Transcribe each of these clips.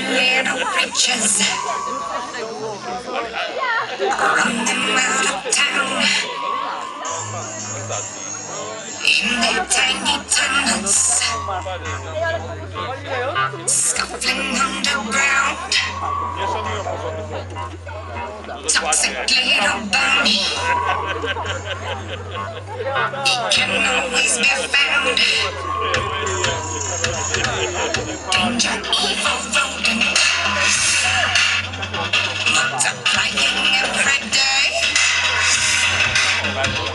little riches. Run them out of town. In their tiny tunnels. Scuffling underground. Toxic little bunny. He can always be found. Danger, evil, Bye.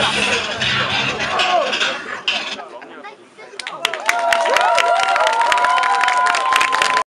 Yeah.